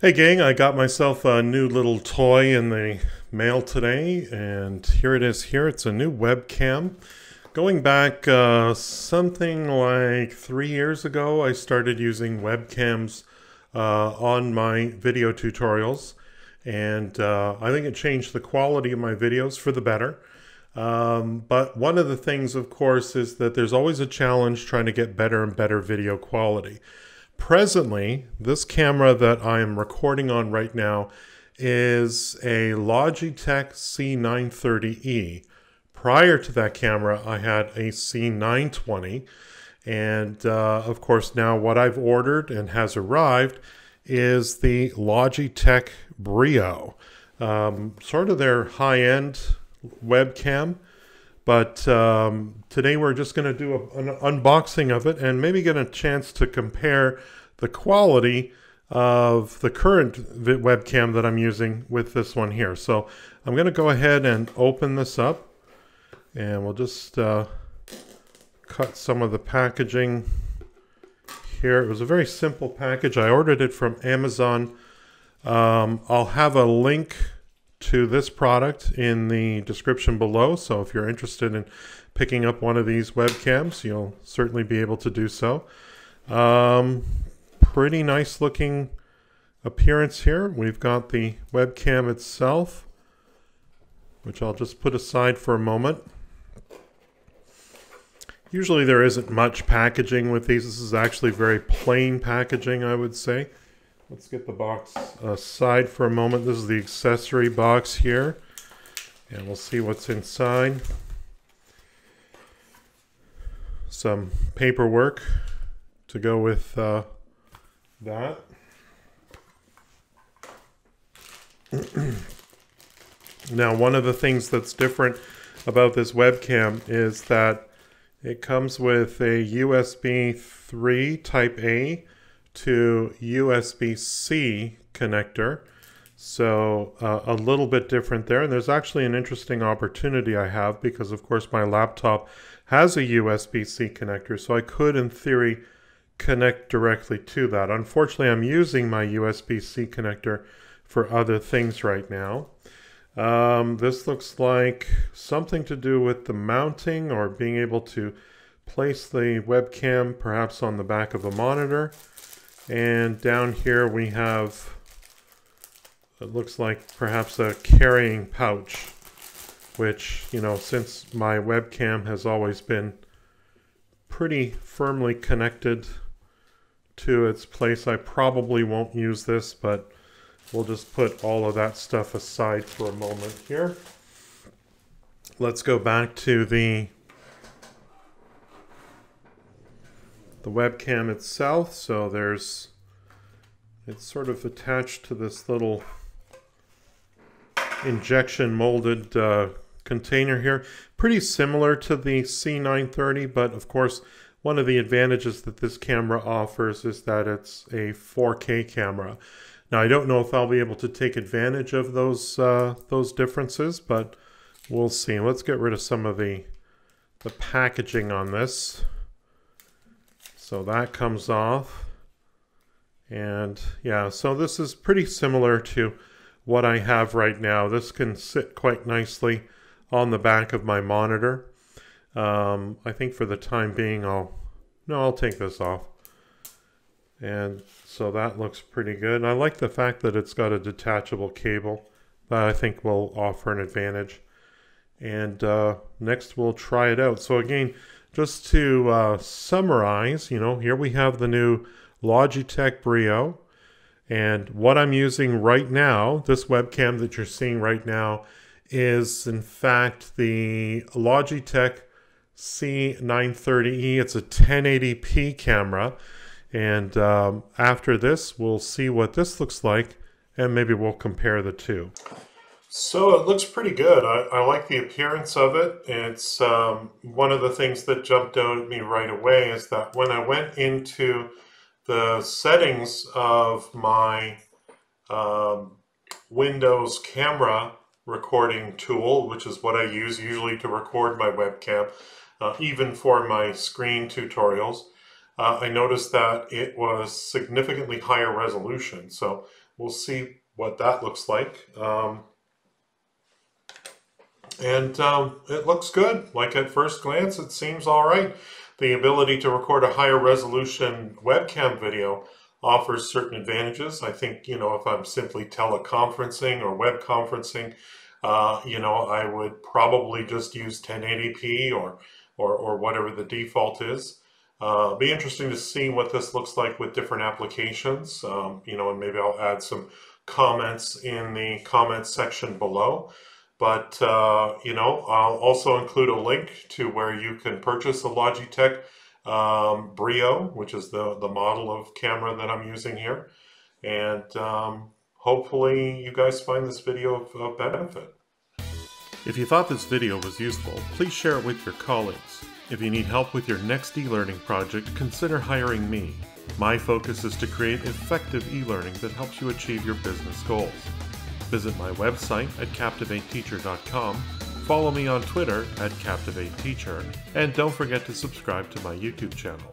Hey gang, I got myself a new little toy in the mail today and here it is here. It's a new webcam. Going back uh, something like three years ago, I started using webcams uh, on my video tutorials and uh, I think it changed the quality of my videos for the better. Um, but one of the things, of course, is that there's always a challenge trying to get better and better video quality. Presently, this camera that I am recording on right now is a Logitech C930E. Prior to that camera, I had a C920. And uh, of course, now what I've ordered and has arrived is the Logitech Brio. Um, sort of their high end webcam. But um, today we're just going to do a, an unboxing of it and maybe get a chance to compare the quality of the current webcam that I'm using with this one here. So I'm going to go ahead and open this up and we'll just uh, cut some of the packaging here. It was a very simple package. I ordered it from Amazon. Um, I'll have a link to this product in the description below. So if you're interested in picking up one of these webcams, you'll certainly be able to do so. Um, pretty nice looking appearance here. We've got the webcam itself, which I'll just put aside for a moment. Usually there isn't much packaging with these. This is actually very plain packaging, I would say. Let's get the box aside for a moment. This is the accessory box here. And we'll see what's inside. Some paperwork to go with uh, that. now, one of the things that's different about this webcam is that it comes with a USB 3 Type A to USB-C connector. So uh, a little bit different there. And there's actually an interesting opportunity I have because of course my laptop has a USB-C connector. So I could in theory connect directly to that. Unfortunately, I'm using my USB-C connector for other things right now. Um, this looks like something to do with the mounting or being able to place the webcam perhaps on the back of a monitor. And down here we have, it looks like perhaps a carrying pouch, which, you know, since my webcam has always been pretty firmly connected to its place, I probably won't use this, but we'll just put all of that stuff aside for a moment here. Let's go back to the the webcam itself. So there's, it's sort of attached to this little injection molded uh, container here. Pretty similar to the C930, but of course, one of the advantages that this camera offers is that it's a 4K camera. Now, I don't know if I'll be able to take advantage of those uh, those differences, but we'll see. Let's get rid of some of the the packaging on this. So that comes off. And yeah, so this is pretty similar to what I have right now. This can sit quite nicely on the back of my monitor. Um, I think for the time being, I'll, no, I'll take this off. And so that looks pretty good. And I like the fact that it's got a detachable cable that I think will offer an advantage. And uh, next we'll try it out. So again, just to uh, summarize, you know, here we have the new Logitech Brio. And what I'm using right now, this webcam that you're seeing right now, is in fact the Logitech C930E. It's a 1080p camera. And um, after this, we'll see what this looks like, and maybe we'll compare the two. So it looks pretty good. I, I like the appearance of it. It's um, one of the things that jumped out at me right away is that when I went into the settings of my um, Windows camera recording tool, which is what I use usually to record my webcam, uh, even for my screen tutorials, uh, I noticed that it was significantly higher resolution. So we'll see what that looks like. Um, and um, it looks good. Like at first glance, it seems all right. The ability to record a higher resolution webcam video offers certain advantages. I think, you know, if I'm simply teleconferencing or web conferencing, uh, you know, I would probably just use 1080p or, or, or whatever the default is. Uh, be interesting to see what this looks like with different applications, um, you know, and maybe I'll add some comments in the comments section below. But, uh, you know, I'll also include a link to where you can purchase a Logitech um, Brio, which is the, the model of camera that I'm using here. And um, hopefully you guys find this video of, of benefit. If you thought this video was useful, please share it with your colleagues. If you need help with your next e-learning project, consider hiring me. My focus is to create effective e-learning that helps you achieve your business goals. Visit my website at captivateteacher.com, follow me on Twitter at captivateteacher, and don't forget to subscribe to my YouTube channel.